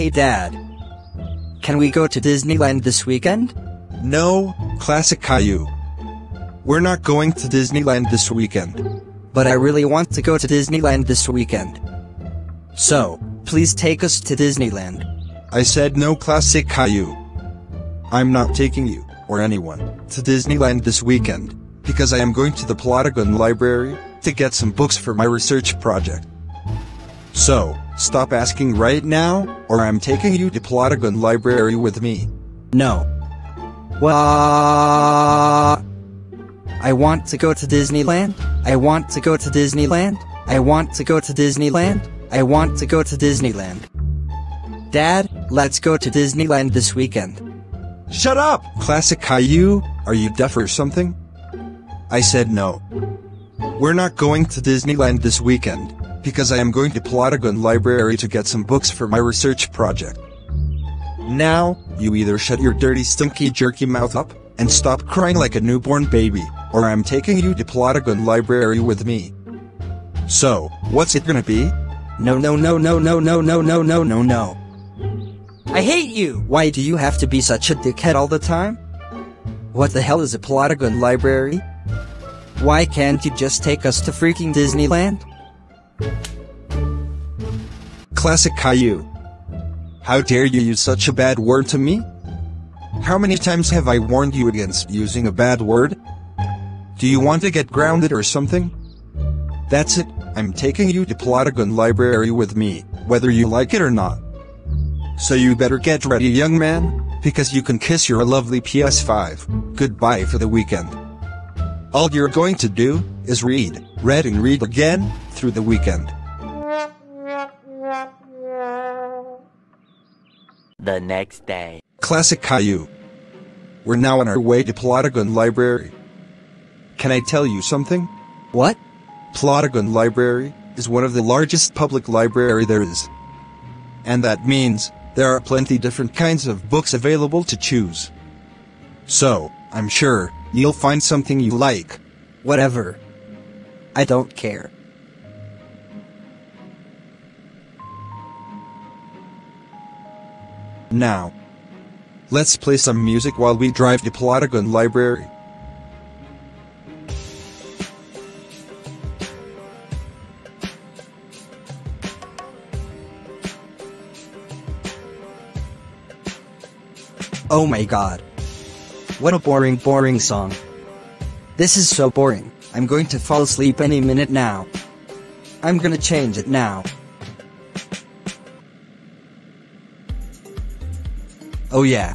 Hey Dad. Can we go to Disneyland this weekend? No, Classic Caillou. We're not going to Disneyland this weekend. But I really want to go to Disneyland this weekend. So, please take us to Disneyland. I said no Classic Caillou. I'm not taking you, or anyone, to Disneyland this weekend, because I am going to the Plotagon Library to get some books for my research project. So, stop asking right now, or I'm taking you to Plotagon Library with me. No. What? I want to go to Disneyland. I want to go to Disneyland. I want to go to Disneyland. I want to go to Disneyland. Dad, let's go to Disneyland this weekend. Shut up! Classic Caillou, are you deaf or something? I said no. We're not going to Disneyland this weekend, because I am going to Plotagon Library to get some books for my research project. Now, you either shut your dirty stinky jerky mouth up, and stop crying like a newborn baby, or I'm taking you to Plotagon Library with me. So, what's it gonna be? No, no, no, no, no, no, no, no, no, no, no. I hate you! Why do you have to be such a dickhead all the time? What the hell is a Plotagon library? Why can't you just take us to freaking Disneyland? Classic Caillou. How dare you use such a bad word to me? How many times have I warned you against using a bad word? Do you want to get grounded or something? That's it, I'm taking you to Plotagon Library with me, whether you like it or not. So you better get ready young man, because you can kiss your lovely PS5, goodbye for the weekend. All you're going to do, is read, read and read again, through the weekend. The next day. Classic Caillou. We're now on our way to Plotagon Library. Can I tell you something? What? Plotagon Library is one of the largest public library there is. And that means there are plenty different kinds of books available to choose. So, I'm sure you'll find something you like. Whatever. I don't care. Now, let's play some music while we drive to Plotagon Library. Oh my god. What a boring, boring song. This is so boring. I'm going to fall asleep any minute now. I'm gonna change it now. Oh yeah.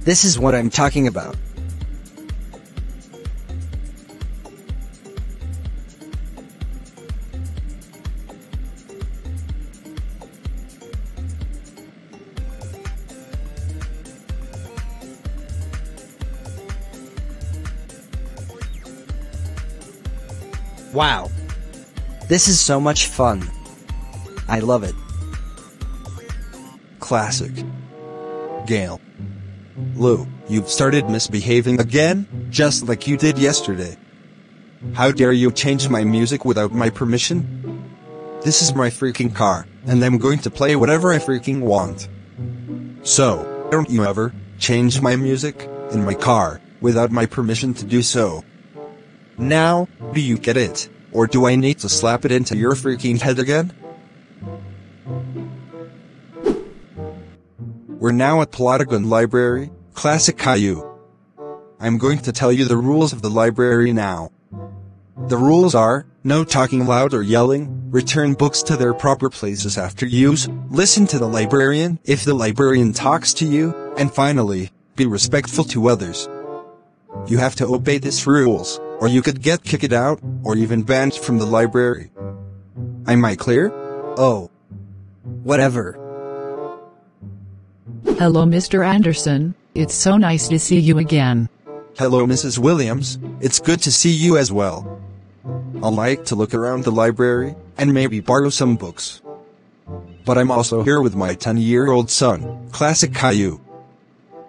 This is what I'm talking about. Wow. This is so much fun. I love it. Classic. Gail. Lou, you've started misbehaving again, just like you did yesterday. How dare you change my music without my permission? This is my freaking car, and I'm going to play whatever I freaking want. So, don't you ever change my music in my car without my permission to do so. Now, do you get it? Or do I need to slap it into your freaking head again? We're now at Plotagon Library, Classic Caillou. I'm going to tell you the rules of the library now. The rules are, no talking loud or yelling, return books to their proper places after use, listen to the librarian if the librarian talks to you, and finally, be respectful to others. You have to obey these rules, or you could get kicked out, or even banned from the library. Am I clear? Oh. Whatever. Hello, Mr. Anderson. It's so nice to see you again. Hello, Mrs. Williams. It's good to see you as well. I like to look around the library and maybe borrow some books. But I'm also here with my 10 year old son, Classic Caillou.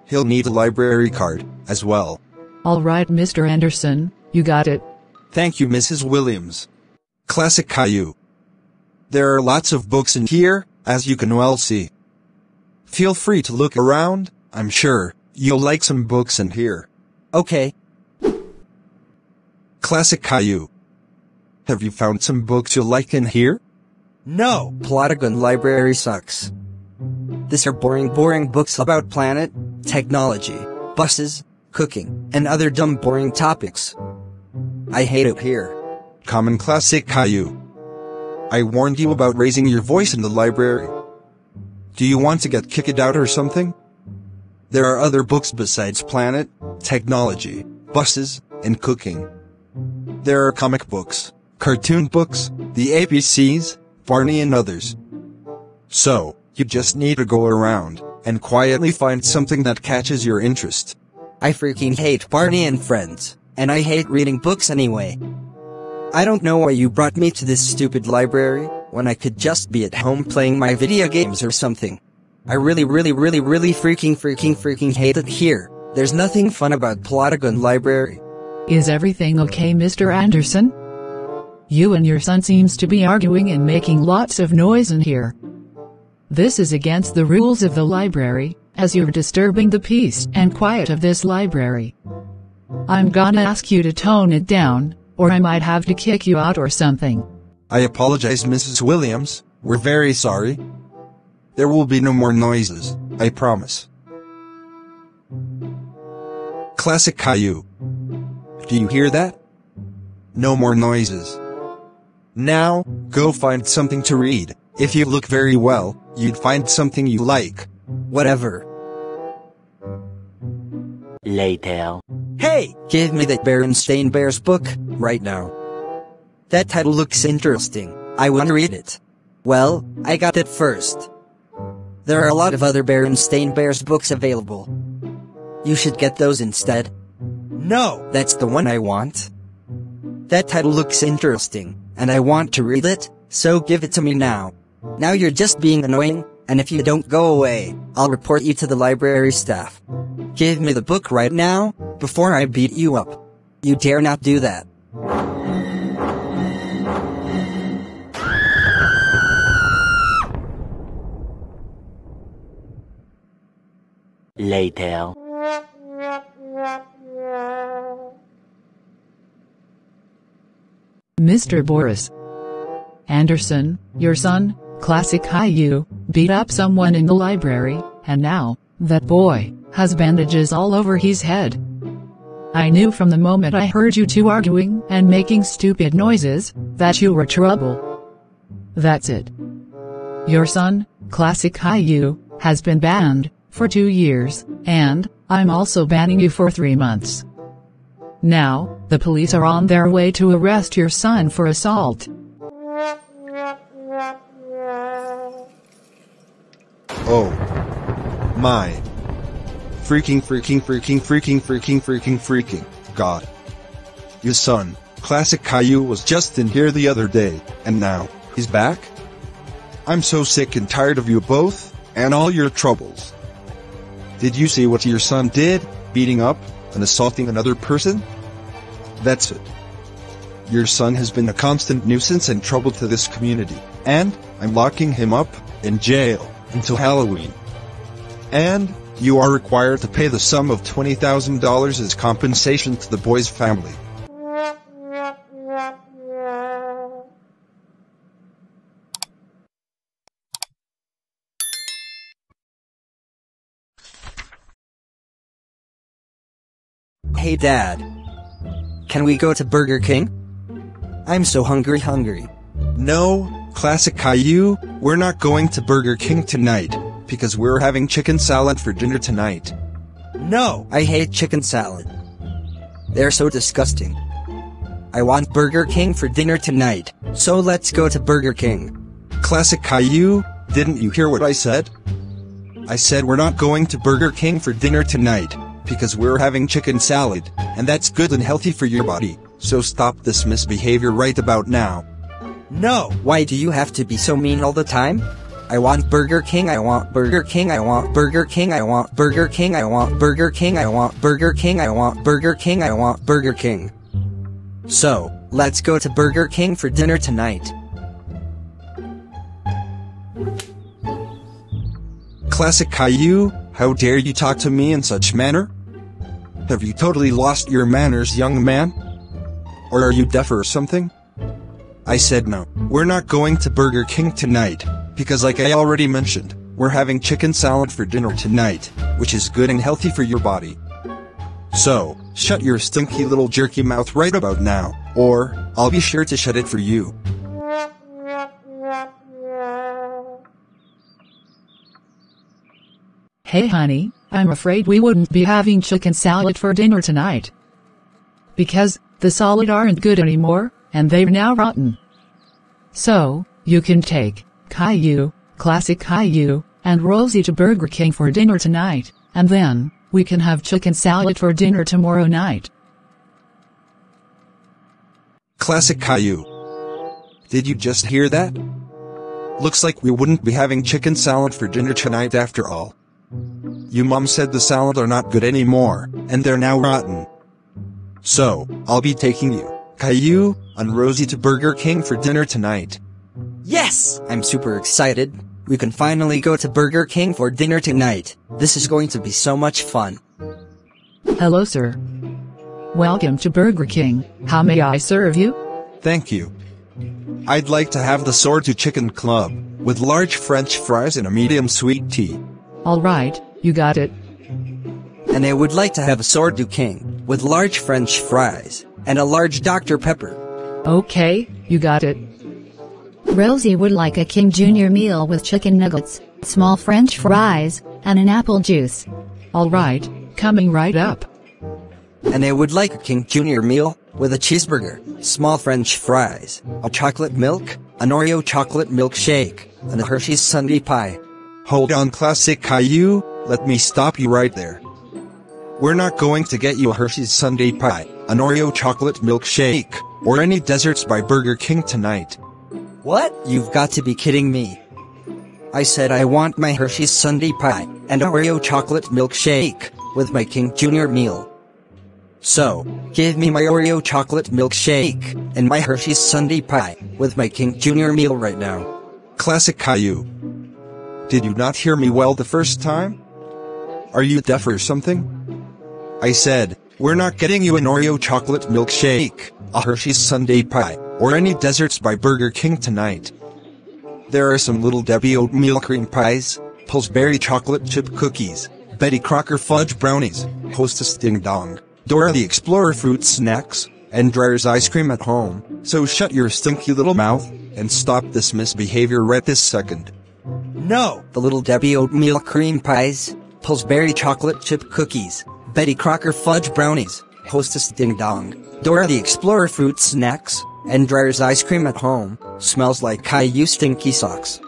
He'll need a library card as well. All right, Mr. Anderson, you got it. Thank you, Mrs. Williams. Classic Caillou. There are lots of books in here, as you can well see. Feel free to look around. I'm sure you'll like some books in here. Okay. Classic Caillou. Have you found some books you like in here? No, Plotagon Library sucks. These are boring, boring books about planet, technology, buses, cooking, and other dumb, boring topics. I hate it here. Common Classic Caillou. I warned you about raising your voice in the library. Do you want to get kicked out or something? There are other books besides planet, technology, buses, and cooking. There are comic books, cartoon books, the ABCs, Barney and others. So, you just need to go around and quietly find something that catches your interest. I freaking hate Barney and Friends, and I hate reading books anyway. I don't know why you brought me to this stupid library, when I could just be at home playing my video games or something. I really really really really freaking freaking freaking hate it here. There's nothing fun about Plotagon Library. Is everything okay, Mr. Anderson? You and your son seems to be arguing and making lots of noise in here. This is against the rules of the library, as you're disturbing the peace and quiet of this library. I'm gonna ask you to tone it down, or I might have to kick you out or something. I apologize, Mrs. Williams. We're very sorry. There will be no more noises, I promise. Classic Caillou. Do you hear that? No more noises. Now, go find something to read. If you look very well, you'd find something you like. Whatever. Later. Hey, give me that Berenstain Bears book, right now. That title looks interesting. I want to read it. Well, I got it first. There are a lot of other Berenstain Bears books available. You should get those instead. No, that's the one I want. That title looks interesting, and I want to read it, so give it to me now. Now you're just being annoying, and if you don't go away, I'll report you to the library staff. Give me the book right now, before I beat you up. You dare not do that. Later. Mr. Boris Anderson, your son, classic Caillou, beat up someone in the library, and now, that boy, has bandages all over his head. I knew from the moment I heard you two arguing and making stupid noises, that you were trouble. That's it. Your son, classic Caillou, has been banned, for two years, and, I'm also banning you for three months. Now, the police are on their way to arrest your son for assault. Oh. My. Freaking, freaking, freaking, freaking, freaking, freaking, freaking. God. Your son, Classic Caillou was just in here the other day, and now, he's back? I'm so sick and tired of you both, and all your troubles. Did you see what your son did, beating up and assaulting another person? That's it. Your son has been a constant nuisance and trouble to this community, and I'm locking him up in jail until Halloween. And you are required to pay the sum of $20,000 as compensation to the boy's family. Hey dad. Can we go to Burger King? I'm so hungry hungry. No, Classic Caillou, we're not going to Burger King tonight, because we're having chicken salad for dinner tonight. No, I hate chicken salad. They're so disgusting. I want Burger King for dinner tonight, so let's go to Burger King. Classic Caillou, didn't you hear what I said? I said we're not going to Burger King for dinner tonight, because we're having chicken salad, and that's good and healthy for your body, so stop this misbehavior right about now. No, why do you have to be so mean all the time? I want Burger King, I want Burger King, I want Burger King, I want Burger King, I want Burger King, I want Burger King, I want Burger King, I want Burger King. So, let's go to Burger King for dinner tonight. Classic Caillou, how dare you talk to me in such manner? Have you totally lost your manners, young man? Or are you deaf or something? I said no, we're not going to Burger King tonight, because like I already mentioned, we're having chicken salad for dinner tonight, which is good and healthy for your body. So, shut your stinky little jerky mouth right about now, or, I'll be sure to shut it for you. Hey honey, I'm afraid we wouldn't be having chicken salad for dinner tonight. Because, the salad aren't good anymore, and they're now rotten. So, you can take, Caillou, classic Caillou, and Rosie to Burger King for dinner tonight, and then, we can have chicken salad for dinner tomorrow night. Classic Caillou. Did you just hear that? Looks like we wouldn't be having chicken salad for dinner tonight after all. You mom said the salad are not good anymore, and they're now rotten. So, I'll be taking you, Caillou, and Rosie to Burger King for dinner tonight. Yes! I'm super excited. We can finally go to Burger King for dinner tonight. This is going to be so much fun. Hello sir. Welcome to Burger King, how may I serve you? Thank you. I'd like to have the Sourdough Chicken Club, with large french fries and a medium sweet tea. Alright, you got it. And I would like to have a Sourdough King, with large french fries, and a large Dr. Pepper. Okay, you got it. Rosie would like a King Jr. meal with chicken nuggets, small french fries, and an apple juice. Alright, coming right up. And I would like a King Jr. meal, with a cheeseburger, small french fries, a chocolate milk, an Oreo chocolate milkshake, and a Hershey's Sundae pie. Hold on Classic Caillou, let me stop you right there. We're not going to get you a Hershey's Sundae pie, an Oreo chocolate milkshake, or any desserts by Burger King tonight. What? You've got to be kidding me. I said I want my Hershey's Sundae pie, and Oreo chocolate milkshake, with my King Jr. meal. So, give me my Oreo chocolate milkshake, and my Hershey's Sundae pie, with my King Jr. meal right now. Classic Caillou. Did you not hear me well the first time? Are you deaf or something? I said, we're not getting you an Oreo chocolate milkshake, a Hershey's Sundae pie, or any desserts by Burger King tonight. There are some Little Debbie oatmeal cream pies, Pillsbury chocolate chip cookies, Betty Crocker fudge brownies, Hostess Ding Dong, Dora the Explorer fruit snacks, and Dreyer's ice cream at home, so shut your stinky little mouth, and stop this misbehavior right this second. No! The Little Debbie oatmeal cream pies, Pillsbury chocolate chip cookies, Betty Crocker fudge brownies, Hostess Ding Dong, Dora the Explorer fruit snacks, and Dreyer's ice cream at home, smells like Caillou stinky socks.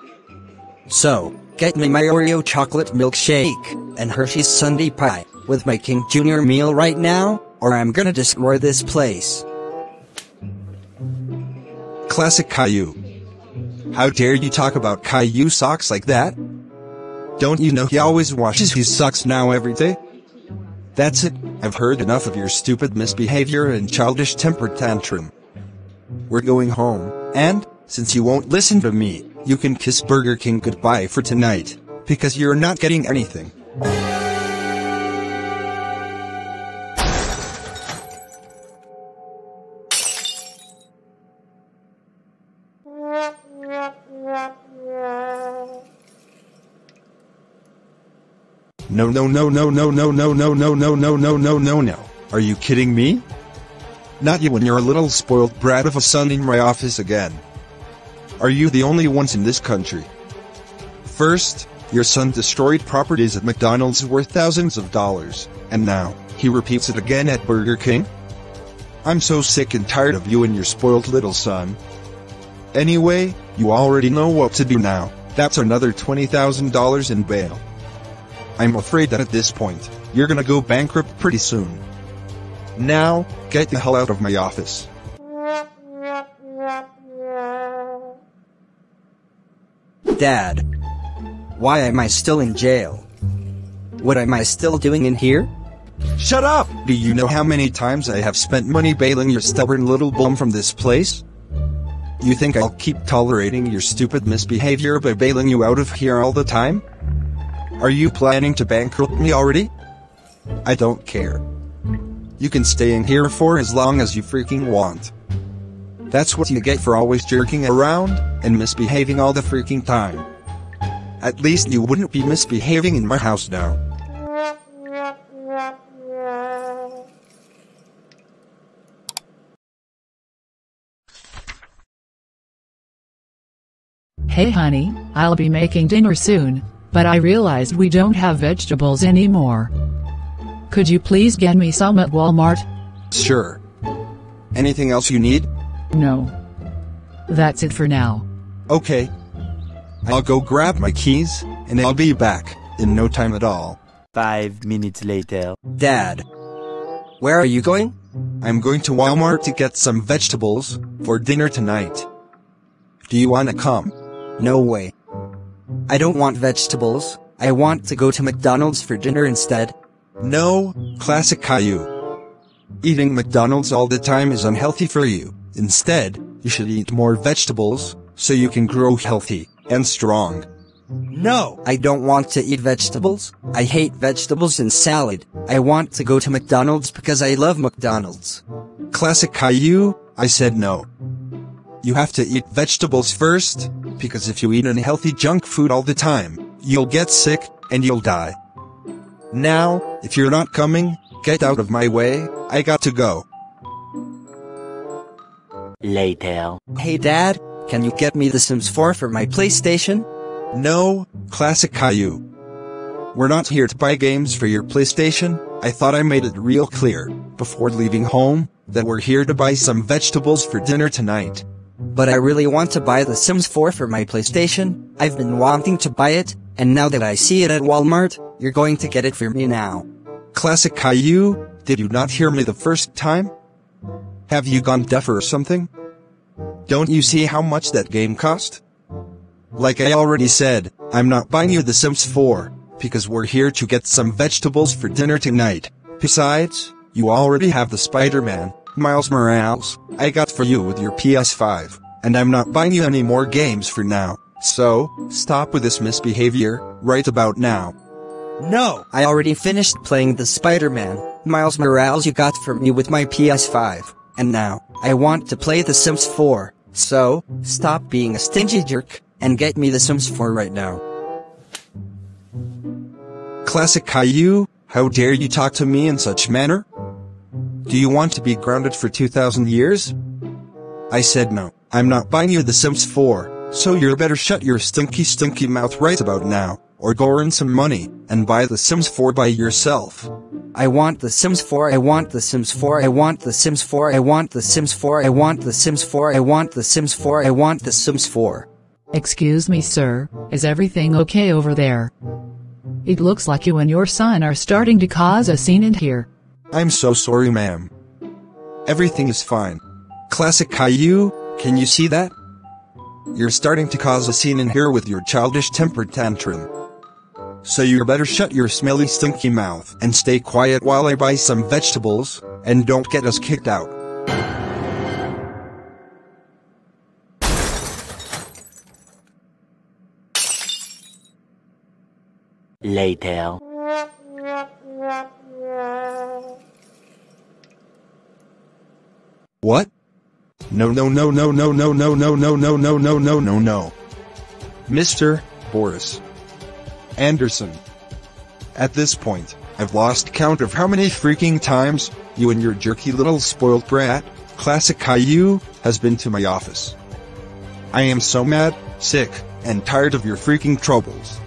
So, get me my Oreo chocolate milkshake, and Hershey's Sundae pie, with my King Jr. meal right now, or I'm gonna destroy this place. Classic Caillou. How dare you talk about Caillou socks like that? Don't you know he always washes his socks now every day? That's it, I've heard enough of your stupid misbehavior and childish temper tantrum. We're going home, and, since you won't listen to me, you can kiss Burger King goodbye for tonight, because you're not getting anything. No no no no no no no no no no no no no no no. Are you kidding me? Not you when you're a little spoiled brat of a son in my office again. Are you the only ones in this country? First, your son destroyed properties at McDonald's worth thousands of dollars, and now, he repeats it again at Burger King? I'm so sick and tired of you and your spoiled little son. Anyway, you already know what to do now, that's another $20,000 in bail. I'm afraid that at this point, you're gonna go bankrupt pretty soon. Now, get the hell out of my office. Dad. Why am I still in jail? What am I still doing in here? Shut up! Do you know how many times I have spent money bailing your stubborn little bum from this place? You think I'll keep tolerating your stupid misbehavior by bailing you out of here all the time? Are you planning to bankrupt me already? I don't care. You can stay in here for as long as you freaking want. That's what you get for always jerking around and misbehaving all the freaking time. At least you wouldn't be misbehaving in my house now. Hey honey, I'll be making dinner soon, but I realized we don't have vegetables anymore. Could you please get me some at Walmart? Sure. Anything else you need? No. That's it for now. Okay. I'll go grab my keys, and I'll be back in no time at all. Five minutes later. Dad. Where are you going? I'm going to Walmart to get some vegetables for dinner tonight. Do you want to come? No way. I don't want vegetables. I want to go to McDonald's for dinner instead. No, classic Caillou. Eating McDonald's all the time is unhealthy for you. Instead, you should eat more vegetables so you can grow healthy and strong. No, I don't want to eat vegetables. I hate vegetables and salad. I want to go to McDonald's because I love McDonald's. Classic Caillou, I said no. You have to eat vegetables first, because if you eat unhealthy junk food all the time, you'll get sick and you'll die. Now, if you're not coming, get out of my way, I got to go. Later. Hey Dad, can you get me The Sims 4 for my PlayStation? No, classic Caillou. We're not here to buy games for your PlayStation. I thought I made it real clear, before leaving home, that we're here to buy some vegetables for dinner tonight. But I really want to buy The Sims 4 for my PlayStation. I've been wanting to buy it, and now that I see it at Walmart, you're going to get it for me now. Classic Caillou, did you not hear me the first time? Have you gone deaf or something? Don't you see how much that game cost? Like I already said, I'm not buying you The Sims 4, because we're here to get some vegetables for dinner tonight. Besides, you already have the Spider-Man, Miles Morales, I got for you with your PS5, and I'm not buying you any more games for now. So, stop with this misbehavior, right about now. No, I already finished playing the Spider-Man, Miles Morales you got for me with my PS5, and now, I want to play The Sims 4, so, stop being a stingy jerk, and get me The Sims 4 right now. Classic Caillou, how dare you talk to me in such manner? Do you want to be grounded for 2000 years? I said no, I'm not buying you The Sims 4, so you better shut your stinky stinky mouth right about now, or go earn some money, and buy The Sims 4 by yourself. I want The Sims 4, I want The Sims 4, I want The Sims 4, I want The Sims 4, I want The Sims 4, I want The Sims 4, I want The Sims 4. Excuse me sir, is everything okay over there? It looks like you and your son are starting to cause a scene in here. I'm so sorry ma'am. Everything is fine. Classic Caillou, can you see that? You're starting to cause a scene in here with your childish temper tantrum. So you better shut your smelly stinky mouth and stay quiet while I buy some vegetables, and don't get us kicked out. Later. What? No no no no no no no no no no no no no no no. Mr. Boris Anderson. At this point, I've lost count of how many freaking times you and your jerky little spoiled brat, Classic Caillou, has been to my office. I am so mad, sick, and tired of your freaking troubles.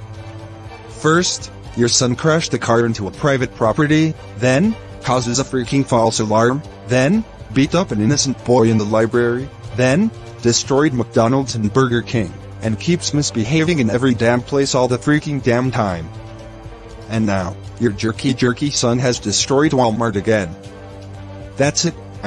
First, your son crashed the car into a private property, then, causes a freaking false alarm, then, beat up an innocent boy in the library, then, destroyed McDonald's and Burger King, and keeps misbehaving in every damn place all the freaking damn time. And now, your jerky jerky son has destroyed Walmart again. That's it,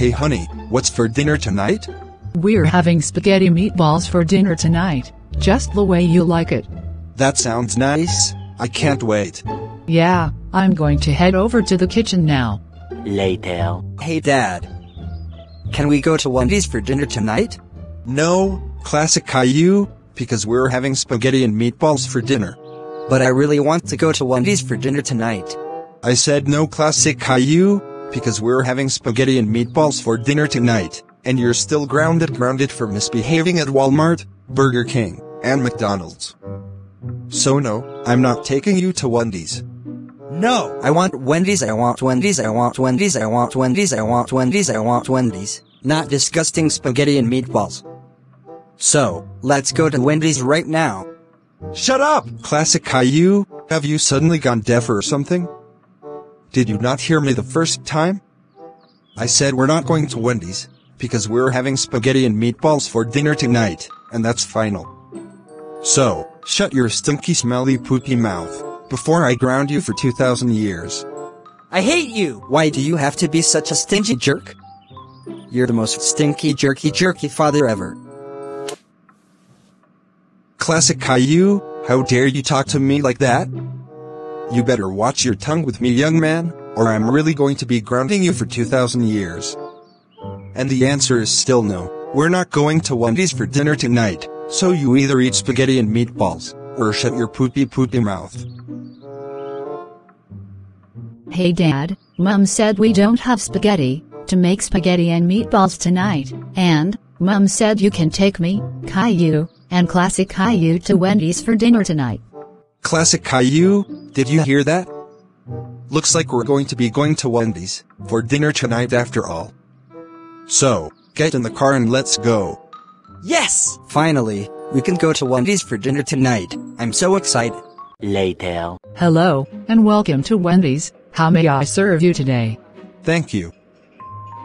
Hey honey, what's for dinner tonight? We're having spaghetti meatballs for dinner tonight, just the way you like it. That sounds nice. I can't wait. Yeah, I'm going to head over to the kitchen now. Later. Hey dad. Can we go to Wendy's for dinner tonight? No, classic Caillou, because we're having spaghetti and meatballs for dinner. But I really want to go to Wendy's for dinner tonight. I said no classic Caillou, because we're having spaghetti and meatballs for dinner tonight, and you're still grounded grounded for misbehaving at Walmart, Burger King, and McDonald's. So no, I'm not taking you to Wendy's. No! I want Wendy's, I want Wendy's, I want Wendy's, I want Wendy's, I want Wendy's, I want Wendy's. Not disgusting spaghetti and meatballs. So, let's go to Wendy's right now. Shut up! Classic Caillou, have you suddenly gone deaf or something? Did you not hear me the first time? I said we're not going to Wendy's, because we're having spaghetti and meatballs for dinner tonight, and that's final. So, shut your stinky smelly poopy mouth, before I ground you for 2,000 years. I hate you! Why do you have to be such a stingy jerk? You're the most stinky jerky jerky father ever. Classic Caillou, how dare you talk to me like that? You better watch your tongue with me young man, or I'm really going to be grounding you for 2,000 years. And the answer is still no. We're not going to Wendy's for dinner tonight, so you either eat spaghetti and meatballs, or shut your poopy poopy mouth. Hey dad, mom said we don't have spaghetti, to make spaghetti and meatballs tonight, and, mom said you can take me, Caillou, and classic Caillou to Wendy's for dinner tonight. Classic Caillou, did you hear that? Looks like we're going to be going to Wendy's, for dinner tonight after all. So, get in the car and let's go. Yes! Finally, we can go to Wendy's for dinner tonight. I'm so excited. Later. Hello, and welcome to Wendy's. How may I serve you today? Thank you.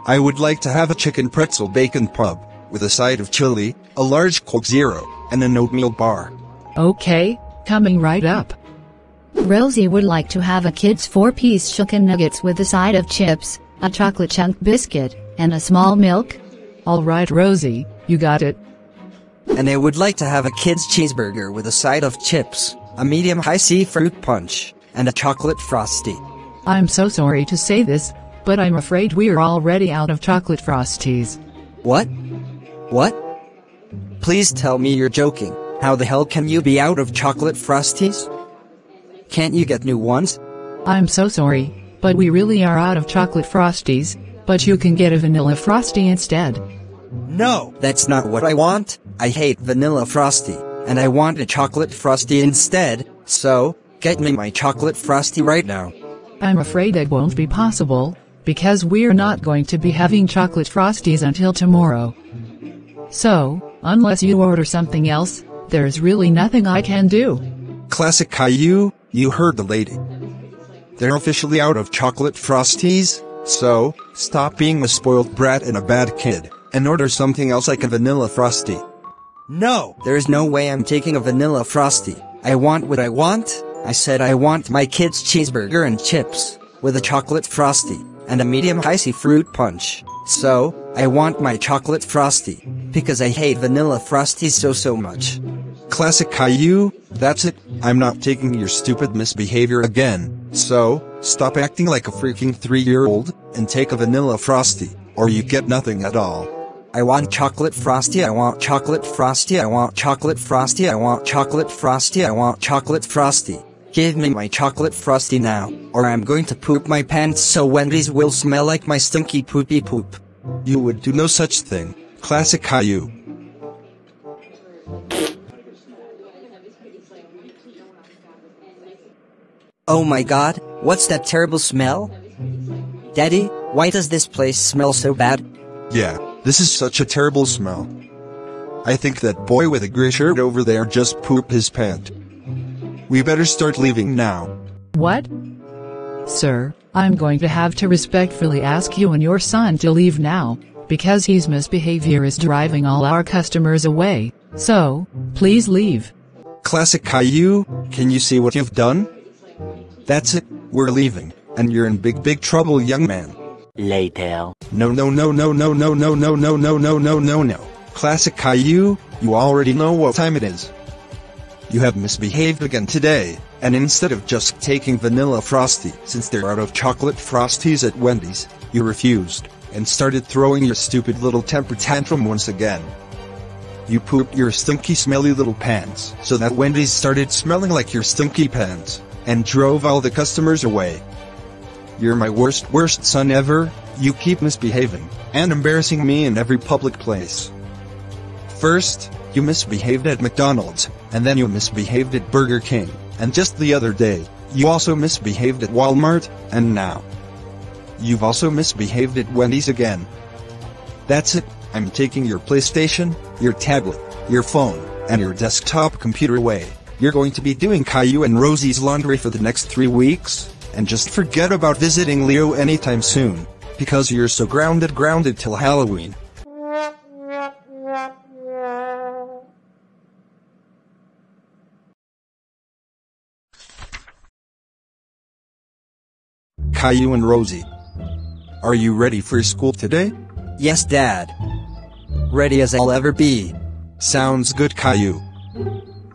I would like to have a chicken pretzel bacon pub, with a side of chili, a large Coke Zero, and an oatmeal bar. Okay, coming right up. Rosie would like to have a kid's four-piece chicken nuggets with a side of chips, a chocolate chunk biscuit, and a small milk. Alright, Rosie, you got it. And they would like to have a kid's cheeseburger with a side of chips, a medium Hi-C fruit punch, and a chocolate frosty. I'm so sorry to say this, but I'm afraid we're already out of chocolate frosties. What? What? Please tell me you're joking. How the hell can you be out of chocolate frosties? Can't you get new ones? I'm so sorry, but we really are out of chocolate frosties, but you can get a vanilla frosty instead. No, that's not what I want. I hate vanilla frosty, and I want a chocolate frosty instead, so, get me my chocolate frosty right now. I'm afraid that won't be possible, because we're not going to be having chocolate frosties until tomorrow. So, unless you order something else, there's really nothing I can do. Classic Caillou, you heard the lady. They're officially out of chocolate frosties, so, stop being a spoiled brat and a bad kid, and order something else like a vanilla frosty. No, there's no way I'm taking a vanilla frosty. I want what I want. I said I want my kid's cheeseburger and chips, with a chocolate frosty, and a medium Hi-C fruit punch. So, I want my chocolate frosty, because I hate vanilla frosties so so much. Classic Caillou, that's it, I'm not taking your stupid misbehavior again, so, stop acting like a freaking three-year-old, and take a vanilla frosty, or you get nothing at all. I want chocolate frosty, I want chocolate frosty, I want chocolate frosty, I want chocolate frosty, I want chocolate frosty. Give me my chocolate frosty now, or I'm going to poop my pants so Wendy's will smell like my stinky poopy poop. You would do no such thing. Classic Caillou. Oh my god, what's that terrible smell? Daddy, why does this place smell so bad? Yeah, this is such a terrible smell. I think that boy with a gray shirt over there just pooped his pant. We better start leaving now. What? Sir, I'm going to have to respectfully ask you and your son to leave now, because his misbehavior is driving all our customers away. So, please leave. Classic Caillou, can you see what you've done? That's it, we're leaving, and you're in big big trouble young man. Later. No no no no no no no no no no no no no no. Classic Caillou, you already know what time it is. You have misbehaved again today, and instead of just taking vanilla frosty since they're out of chocolate frosties at Wendy's, you refused, and started throwing your stupid little temper tantrum once again. You pooped your stinky smelly little pants so that Wendy's started smelling like your stinky pants, and drove all the customers away. You're my worst worst son ever, you keep misbehaving, and embarrassing me in every public place. First, you misbehaved at McDonald's, and then you misbehaved at Burger King, and just the other day, you also misbehaved at Walmart, and now. You've also misbehaved at Wendy's again. That's it, I'm taking your PlayStation, your tablet, your phone, and your desktop computer away. You're going to be doing Caillou and Rosie's laundry for the next three weeks, and just forget about visiting Leo anytime soon, because you're so grounded grounded till Halloween. Caillou and Rosie. Are you ready for school today? Yes, Dad. Ready as I'll ever be. Sounds good, Caillou.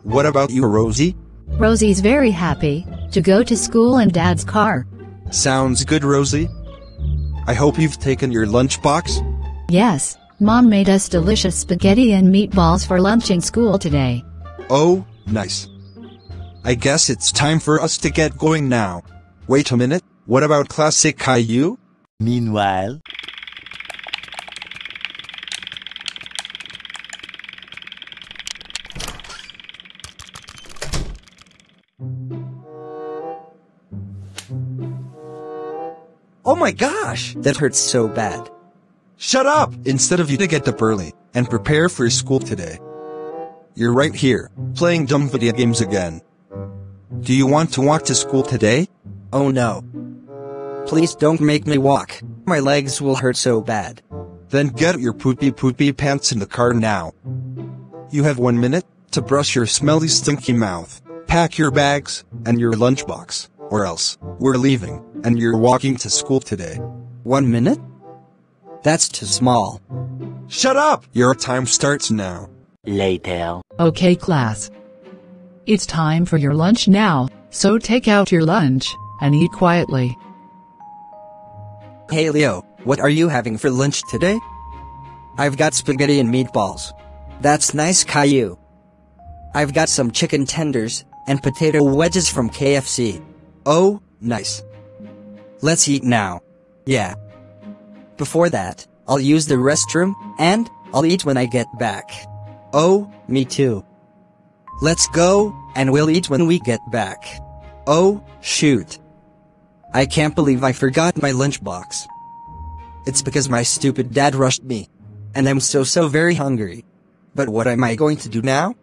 What about you, Rosie? Rosie's very happy to go to school in Dad's car. Sounds good, Rosie. I hope you've taken your lunchbox. Yes, Mom made us delicious spaghetti and meatballs for lunch in school today. Oh, nice. I guess it's time for us to get going now. Wait a minute, what about classic Caillou? Meanwhile. Oh my gosh, that hurts so bad. Shut up! Instead of you to get up early and prepare for school today. You're right here, playing dumb video games again. Do you want to walk to school today? Oh no. Please don't make me walk. My legs will hurt so bad. Then get your poopy poopy pants in the car now. You have one minute to brush your smelly stinky mouth, pack your bags, and your lunchbox, or else, we're leaving, and you're walking to school today. One minute? That's too small. Shut up! Your time starts now. Later. Okay, class. It's time for your lunch now, so take out your lunch and eat quietly. Hey Leo, what are you having for lunch today? I've got spaghetti and meatballs. That's nice, Caillou. I've got some chicken tenders and potato wedges from KFC. Oh, nice. Let's eat now. Yeah. Before that, I'll use the restroom, and I'll eat when I get back. Oh, me too. Let's go, and we'll eat when we get back. Oh, shoot. I can't believe I forgot my lunchbox. It's because my stupid dad rushed me. And I'm so so very hungry. But what am I going to do now?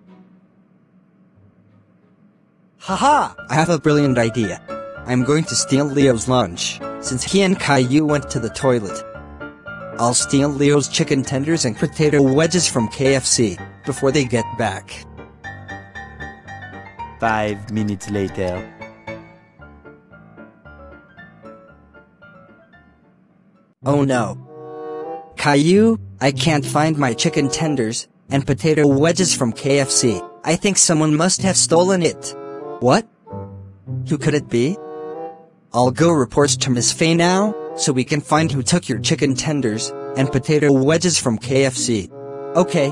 Haha! I have a brilliant idea. I'm going to steal Leo's lunch, since he and Caillou went to the toilet. I'll steal Leo's chicken tenders and potato wedges from KFC, before they get back. Five minutes later. Oh no. Caillou, I can't find my chicken tenders and potato wedges from KFC. I think someone must have stolen it. What? Who could it be? I'll go report to Miss Faye now, so we can find who took your chicken tenders and potato wedges from KFC. Okay.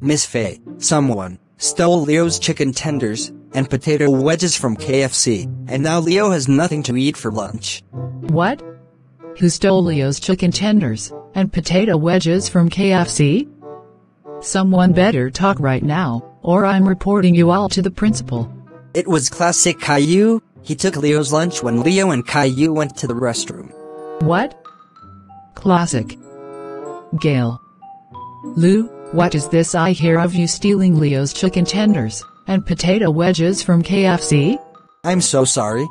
Miss Faye, someone stole Leo's chicken tenders and potato wedges from KFC, and now Leo has nothing to eat for lunch. What? Who stole Leo's chicken tenders and potato wedges from KFC? Someone better talk right now, or I'm reporting you all to the principal. It was classic Caillou. He took Leo's lunch when Leo and Caillou went to the restroom. What? Classic. Gail. Lou, what is this I hear of you stealing Leo's chicken tenders and potato wedges from KFC? I'm so sorry.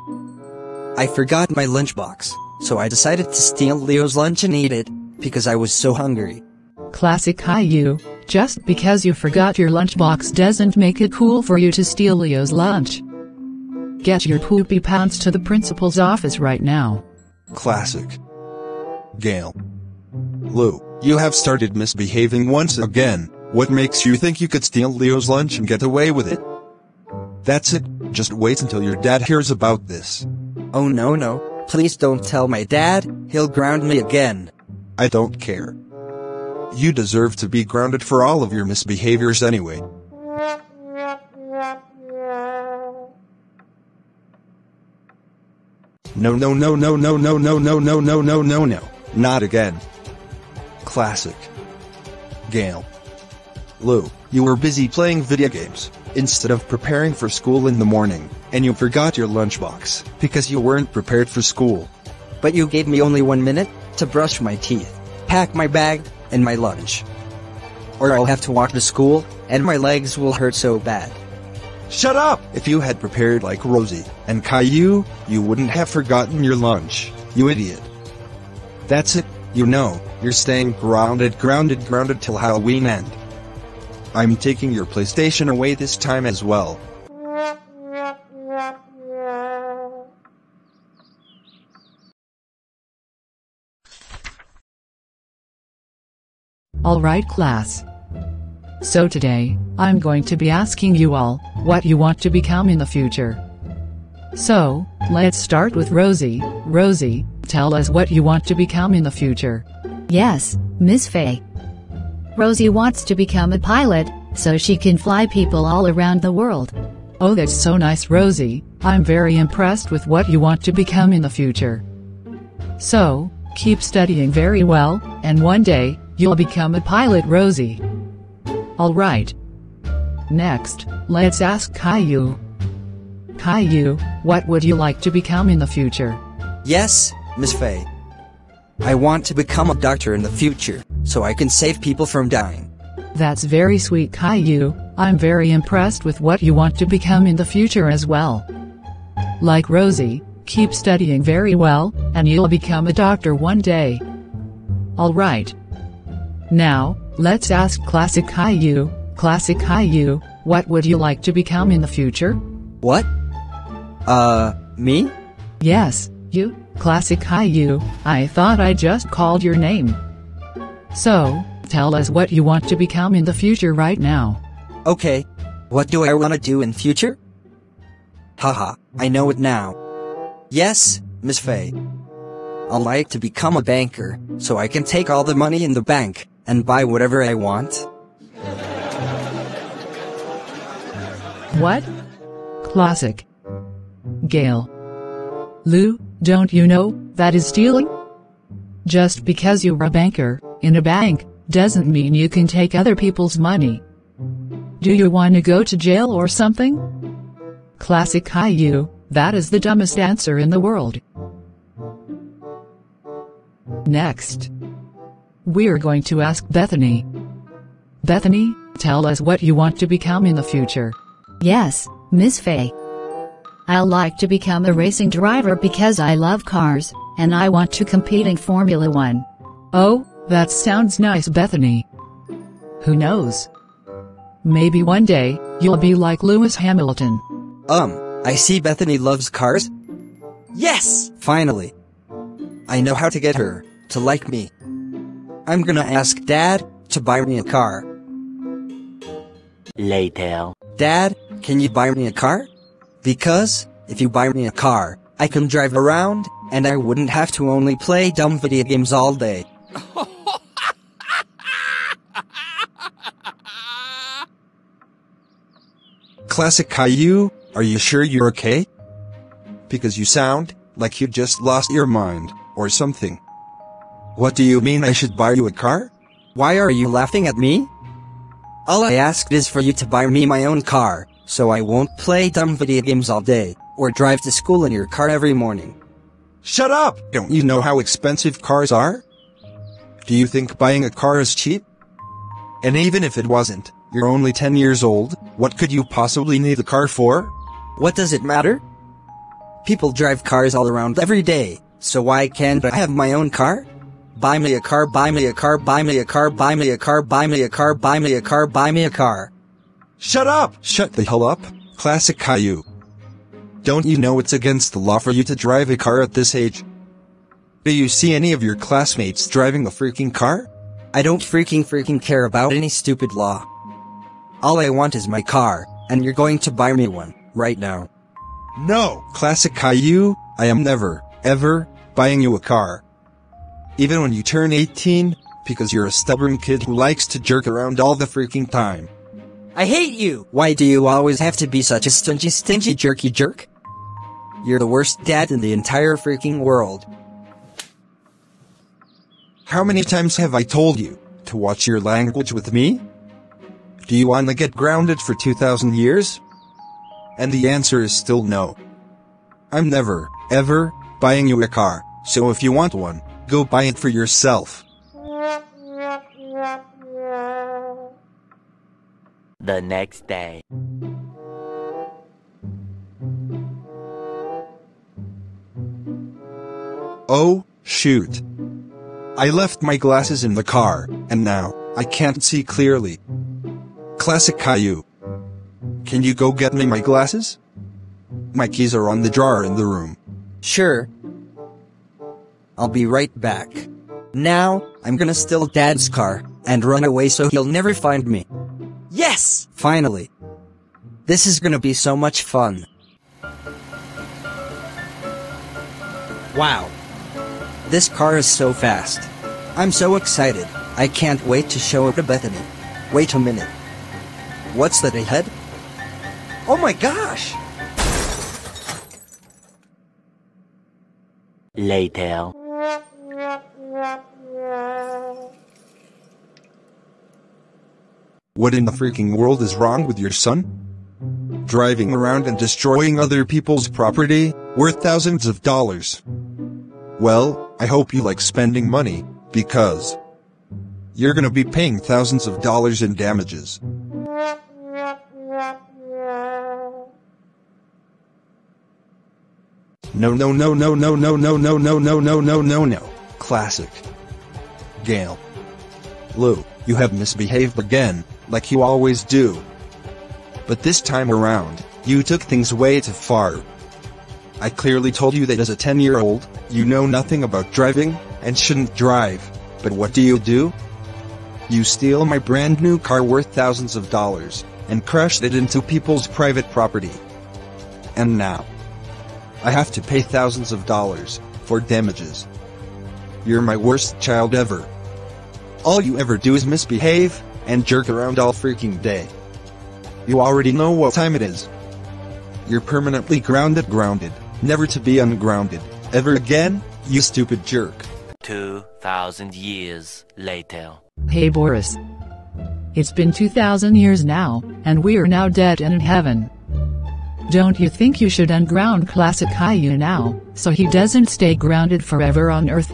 I forgot my lunchbox, so I decided to steal Leo's lunch and eat it, because I was so hungry. Classic Caillou, just because you forgot your lunchbox doesn't make it cool for you to steal Leo's lunch. Get your poopy pants to the principal's office right now. Classic. Gail. Lou, you have started misbehaving once again. What makes you think you could steal Leo's lunch and get away with it? That's it, just wait until your dad hears about this. Oh no no, please don't tell my dad, he'll ground me again. I don't care. You deserve to be grounded for all of your misbehaviors anyway. No no no no no no no no no no no no no. Not again. Classic. Gail. Lou, you were busy playing video games, instead of preparing for school in the morning, and you forgot your lunchbox, because you weren't prepared for school. But you gave me only one minute to brush my teeth, pack my bag, and my lunch. Or I'll have to walk to school, and my legs will hurt so bad. Shut up! If you had prepared like Rosie and Caillou, you wouldn't have forgotten your lunch, you idiot. That's it, you know, you're staying grounded, grounded, grounded till Halloween end. I'm taking your PlayStation away this time as well. Alright class. So today, I'm going to be asking you all, what you want to become in the future. So, let's start with Rosie. Rosie, tell us what you want to become in the future. Yes, Miss Faye. Rosie wants to become a pilot, so she can fly people all around the world. Oh that's so nice Rosie, I'm very impressed with what you want to become in the future. So, keep studying very well, and one day, you'll become a pilot Rosie. Alright. Next, let's ask Caillou. Caillou, what would you like to become in the future? Yes, Miss Faye. I want to become a doctor in the future, so I can save people from dying. That's very sweet Caillou, I'm very impressed with what you want to become in the future as well. Like Rosie, keep studying very well, and you'll become a doctor one day. Alright. Now, let's ask Classic Caillou, Classic Caillou, what would you like to become in the future? What? Uh, me? Yes, you, Classic Caillou, I thought I just called your name. So, tell us what you want to become in the future right now. Okay. What do I want to do in future? Haha, I know it now. Yes, Miss Faye. I'd like to become a banker, so I can take all the money in the bank and buy whatever I want. What? Classic. Gail. Lou, don't you know, that is stealing? Just because you're a banker, in a bank, doesn't mean you can take other people's money. Do you want to go to jail or something? Classic Caillou, that is the dumbest answer in the world. Next. We're going to ask Bethany. Bethany, tell us what you want to become in the future. Yes, Miss Faye. I like to become a racing driver because I love cars, and I want to compete in Formula One. Oh, that sounds nice Bethany. Who knows? Maybe one day, you'll be like Lewis Hamilton. Um, I see Bethany loves cars. Yes! Finally. I know how to get her to like me. I'm gonna ask Dad to buy me a car. Later. Dad, can you buy me a car? Because, if you buy me a car, I can drive around, and I wouldn't have to only play dumb video games all day. Classic Caillou, are you sure you're okay? Because you sound like you just lost your mind, or something. What do you mean I should buy you a car? Why are you laughing at me? All I asked is for you to buy me my own car, so I won't play dumb video games all day, or drive to school in your car every morning. Shut up! Don't you know how expensive cars are? Do you think buying a car is cheap? And even if it wasn't, you're only 10 years old, what could you possibly need a car for? What does it matter? People drive cars all around every day, so why can't I have my own car? Buy me a car, buy me a car, buy me a car, buy me a car, buy me a car, buy me a car, buy me a car. Shut up! Shut the hell up, classic Caillou. Don't you know it's against the law for you to drive a car at this age? Do you see any of your classmates driving a freaking car? I don't freaking freaking care about any stupid law. All I want is my car, and you're going to buy me one, right now. No! Classic Caillou, I am never, ever, buying you a car. Even when you turn 18, because you're a stubborn kid who likes to jerk around all the freaking time. I hate you! Why do you always have to be such a stingy stingy jerky jerk? You're the worst dad in the entire freaking world. How many times have I told you to watch your language with me? Do you want to get grounded for 2000 years? And the answer is still no. I'm never, ever, buying you a car, so if you want one, go buy it for yourself. The next day. Oh, shoot. I left my glasses in the car, and now, I can't see clearly. Classic Caillou. Can you go get me my glasses? My keys are on the drawer in the room. Sure. I'll be right back. Now, I'm gonna steal Dad's car and run away so he'll never find me. Yes! Finally. This is gonna be so much fun. Wow. This car is so fast. I'm so excited. I can't wait to show it to Bethany. Wait a minute. What's that ahead? Oh my gosh! Later. What in the freaking world is wrong with your son? Driving around and destroying other people's property, worth thousands of dollars. Well, I hope you like spending money, because you're gonna be paying thousands of dollars in damages. No, no, no, no, no, no, no, no, no, no, no, no, no, no. Classic. Gail. Lou, you have misbehaved again, like you always do. But this time around, you took things way too far. I clearly told you that as a 10 year old, you know nothing about driving, and shouldn't drive. But what do you do? You steal my brand new car worth thousands of dollars, and crashed it into people's private property. And now, I have to pay thousands of dollars for damages. You're my worst child ever. All you ever do is misbehave and jerk around all freaking day. You already know what time it is. You're permanently grounded grounded, never to be ungrounded, ever again, you stupid jerk. 2,000 years later. Hey Boris. It's been 2000 years now, and we're now dead and in heaven. Don't you think you should unground Classic Caillou now, so he doesn't stay grounded forever on Earth?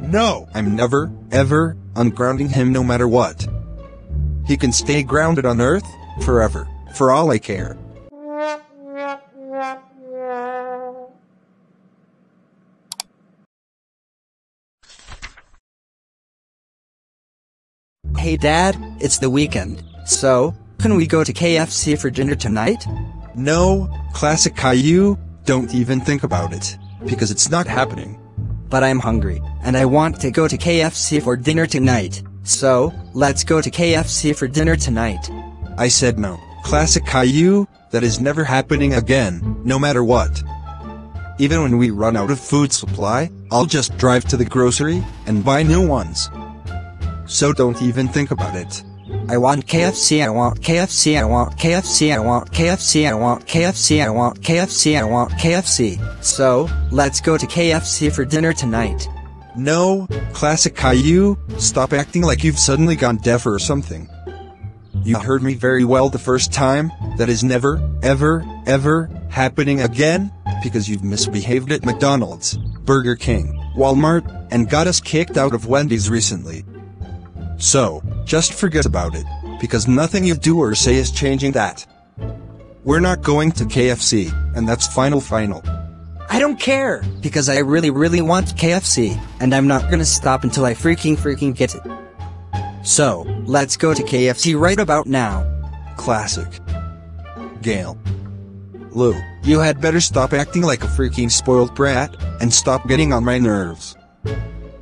No! I'm never, ever, ungrounding him no matter what. He can stay grounded on Earth, forever, for all I care. Hey Dad, it's the weekend. So, can we go to KFC for dinner tonight? No, classic Caillou, don't even think about it. Because it's not happening. But I'm hungry, and I want to go to KFC for dinner tonight. So, let's go to KFC for dinner tonight. I said no. Classic Caillou, that is never happening again, no matter what. Even when we run out of food supply, I'll just drive to the grocery and buy new ones. So don't even think about it. I want KFC, I want KFC, I want KFC, I want KFC, I want KFC, I want KFC, I want KFC. So, let's go to KFC for dinner tonight. No, classic Caillou, stop acting like you've suddenly gone deaf or something. You heard me very well the first time, that is never, ever, ever, Happening again? Because you've misbehaved at McDonald's, Burger King, Walmart, and got us kicked out of Wendy's recently. So, just forget about it, because nothing you do or say is changing that. We're not going to KFC, and that's final final. I don't care, because I really really want KFC, and I'm not gonna stop until I freaking freaking get it. So, let's go to KFC right about now. Classic. Gail. Lou, you had better stop acting like a freaking spoiled brat, and stop getting on my nerves.